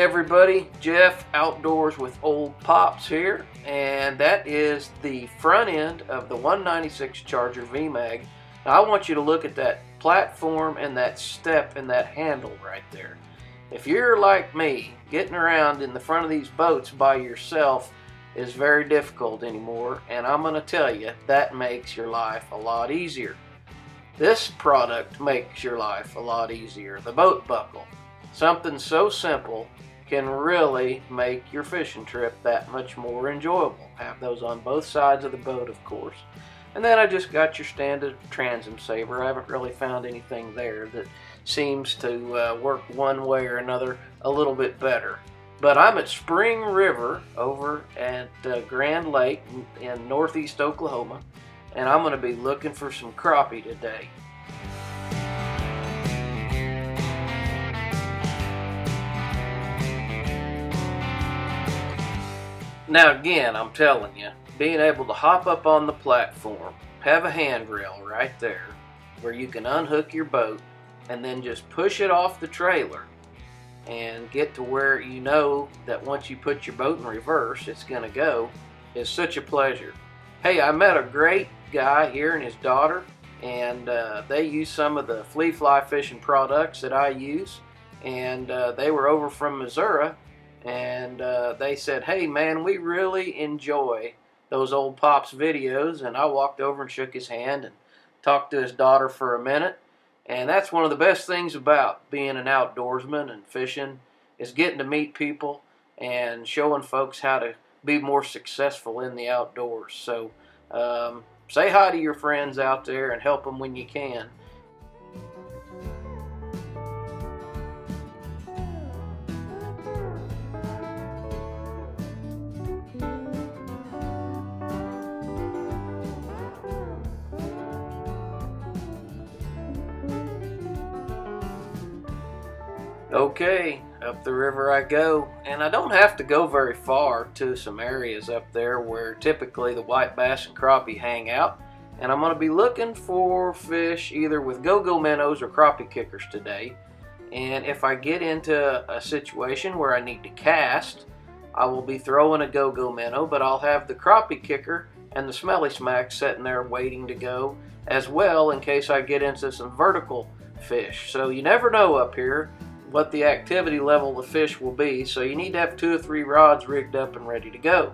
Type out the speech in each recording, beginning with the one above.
Everybody, Jeff Outdoors with Old Pops here, and that is the front end of the 196 Charger VMAG. Now I want you to look at that platform and that step and that handle right there. If you're like me, getting around in the front of these boats by yourself is very difficult anymore, and I'm going to tell you, that makes your life a lot easier. This product makes your life a lot easier, the boat buckle. Something so simple can really make your fishing trip that much more enjoyable. Have those on both sides of the boat, of course. And then I just got your standard transom saver. I haven't really found anything there that seems to uh, work one way or another a little bit better. But I'm at Spring River over at uh, Grand Lake in, northeast Oklahoma, and I'm going to be looking for some crappie today. Now again, I'm telling you, being able to hop up on the platform, have a handrail right there where you can unhook your boat and then just push it off the trailer and get to where you know that once you put your boat in reverse, it's going to go is such a pleasure. Hey, I met a great guy here and his daughter, and uh, they use some of the Fle Fly fishing products that I use, and uh, they were over from Missouri and uh, they said, "Hey, man, we really enjoy those old pops videos." And I walked over and shook his hand and talked to his daughter for a minute. And that's one of the best things about being an outdoorsman and fishing is getting to meet people and showing folks how to be more successful in the outdoors. So um, say hi to your friends out there and help them when you can. Okay, up the river I go, and I don't have to go very far to some areas up there where typically the white bass and crappie hang out. And I'm going to be looking for fish either with go-go minnows or crappie kickers today. And if I get into a situation where I need to cast, I will be throwing a go-go minnow, but I'll have the crappie kicker and the smelly smack sitting there waiting to go as well in case I get into some vertical fish. So you never know up here what the activity level of the fish will be, so you need to have two or three rods rigged up and ready to go.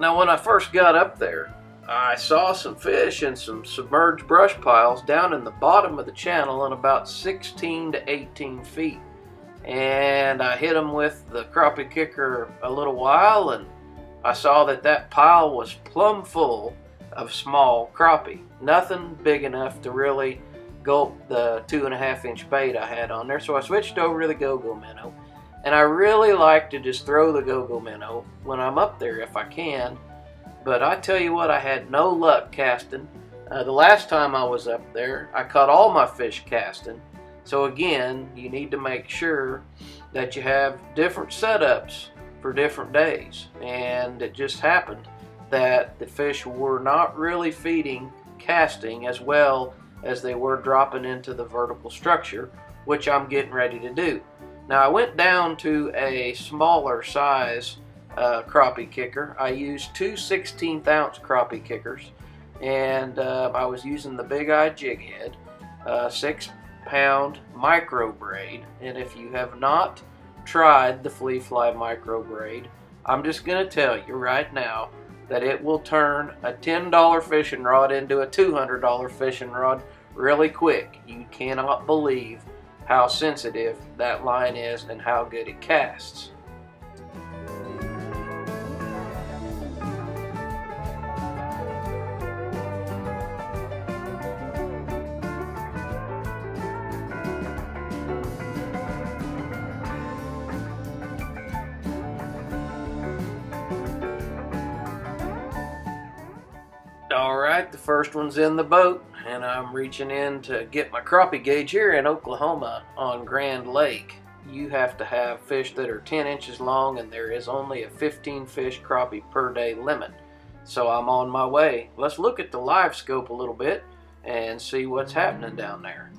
Now when I first got up there, I saw some fish and some submerged brush piles down in the bottom of the channel in about 16 to 18 feet and I hit them with the crappie kicker a little while and I saw that that pile was plumb full of small crappie. Nothing big enough to really gulp the two and a half inch bait I had on there. So I switched over to the go-go minnow. And I really like to just throw the go-go minnow when I'm up there if I can. But I tell you what, I had no luck casting. Uh, the last time I was up there, I caught all my fish casting. So again, you need to make sure that you have different setups for different days. And it just happened that the fish were not really feeding casting as well as they were dropping into the vertical structure, which I'm getting ready to do. Now I went down to a smaller size uh, crappie kicker. I used two 16th ounce crappie kickers and uh, I was using the Big Eye jig head, uh, six pound micro braid. And if you have not tried the Fle Fly micro braid, I'm just going to tell you right now that it will turn a $10 fishing rod into a $200 fishing rod really quick. You cannot believe how sensitive that line is and how good it casts. Alright, the first one's in the boat, and I'm reaching in to get my crappie gauge here in Oklahoma on Grand Lake. you have to have fish that are 10 inches long and there is only a 15 fish crappie per day limit. So I'm on my way. Let's look at the live scope a little bit and see what's happening down there.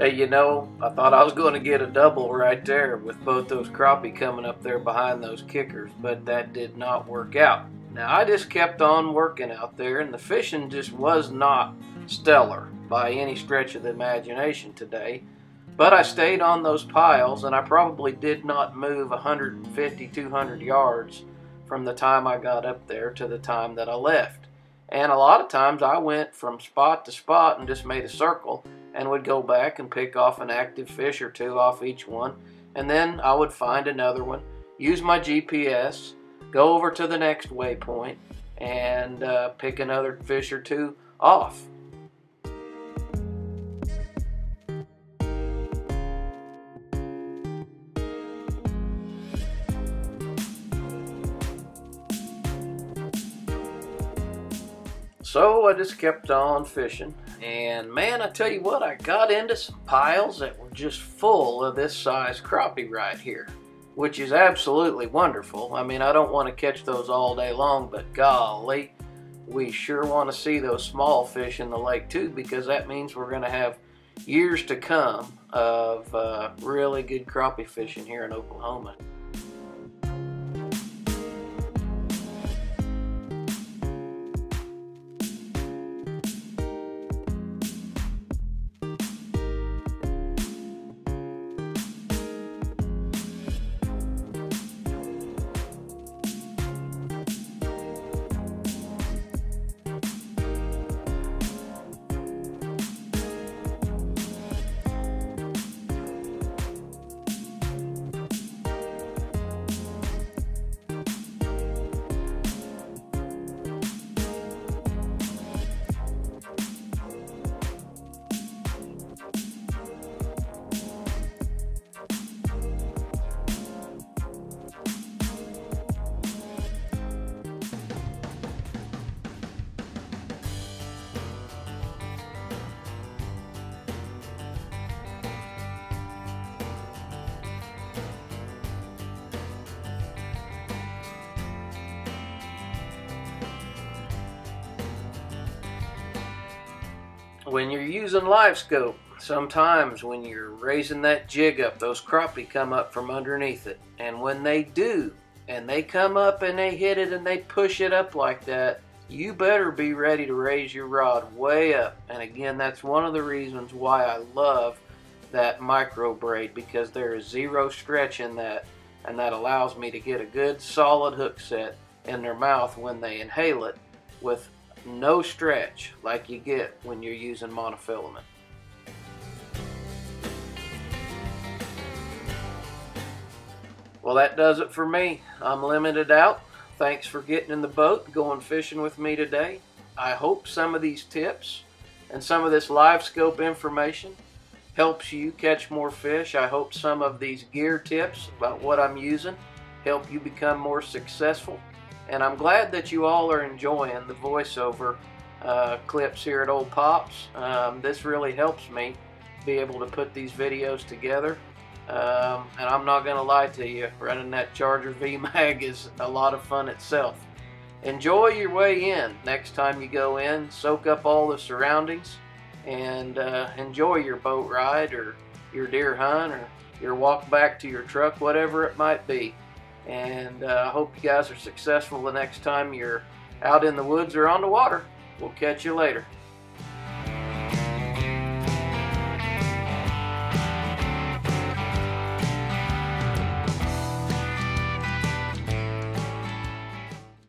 Hey, you know, I thought I was going to get a double right there with both those crappie coming up there behind those kickers, but that did not work out. Now, I just kept on working out there, and the fishing just was not stellar by any stretch of the imagination today. But I stayed on those piles, and I probably did not move 150, 200 yards from the time I got up there to the time that I left. And a lot of times I went from spot to spot and just made a circle and would go back and pick off an active fish or two off each one. And then I would find another one, use my GPS, go over to the next waypoint, and uh, pick another fish or two off. So I just kept on fishing and man, I tell you what, I got into some piles that were just full of this size crappie right here, which is absolutely wonderful. I mean, I don't want to catch those all day long, but golly, we sure want to see those small fish in the lake too, because that means we're going to have years to come of uh, really good crappie fishing here in Oklahoma. When you're using live scope, sometimes when you're raising that jig up, those crappie come up from underneath it. And when they do, and they come up and they hit it and they push it up like that, you better be ready to raise your rod way up. And again, that's one of the reasons why I love that micro braid because there is zero stretch in that and that allows me to get a good solid hook set in their mouth when they inhale it with no stretch like you get when you're using monofilament. Well, that does it for me. I'm limited out. Thanks for getting in the boat, going fishing with me today. I hope some of these tips and some of this live scope information helps you catch more fish. I hope some of these gear tips about what I'm using help you become more successful and I'm glad that you all are enjoying the voiceover uh, clips here at Old Pops. Um, this really helps me be able to put these videos together. Um, and I'm not going to lie to you, running that Charger VMAG is a lot of fun itself. Enjoy your way in next time you go in. Soak up all the surroundings and uh, enjoy your boat ride or your deer hunt or your walk back to your truck, whatever it might be. And I uh, hope you guys are successful the next time you're out in the woods or on the water. We'll catch you later.